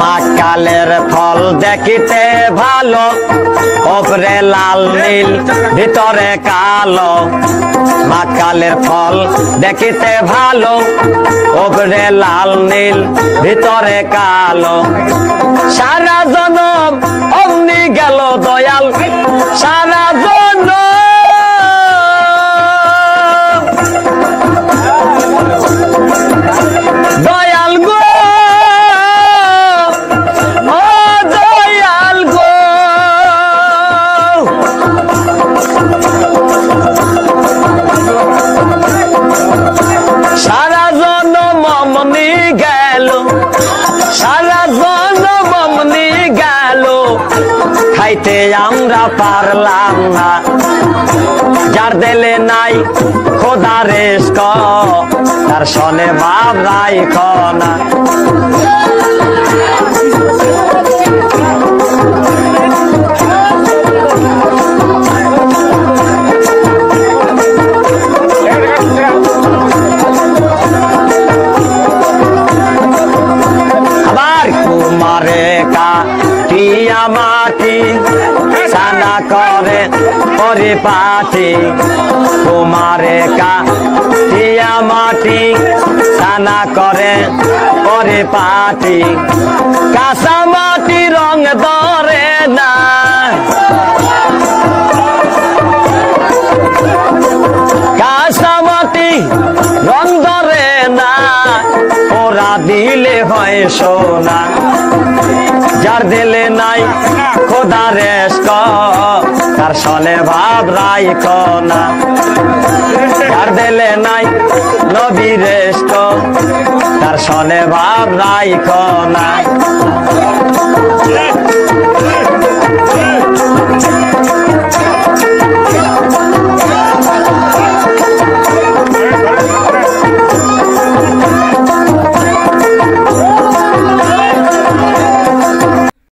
মাকালের ফল দেখিতে ভালো, ওপরে লাল নীল, ভিতরে কালো। মাকালের ফল দেখিতে ভালো, ওপরে লাল নীল, ভিতরে কালো। সারা জনম অগ্নি গেল দয়াল, সারা সারা জনমনি গেল সারা জনমনি গেল খাইতে আমরা পারলাম না। যার দেলে নাই খোদা রেস তার সনে ভাব রাই না আবার কুমারে কা টিয়া মাটি সানা করে পরিপাটি। কুমারে কা টিয়া মাটি সানা করে পরিপাটি। কাঁচা মাটি রং ধরে না। কাঁচা মাটি রং ধরে না। ওরা দিলে হয় সোনা। যার দিলে নাই খোদা রেশ তার সলে ভাব রাই না যার দিলে নাই নবী রেশ তার সনে ভাব রাই না